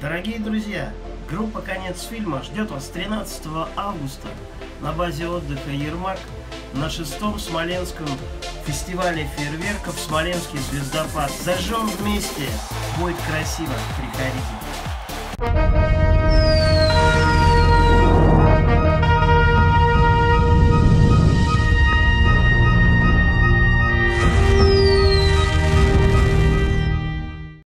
Дорогие друзья, группа «Конец фильма» ждет вас 13 августа на базе отдыха «Ермак» на шестом Смоленском фестивале фейерверков «Смоленский звездопад». Зажжем вместе, будет красиво, приходите.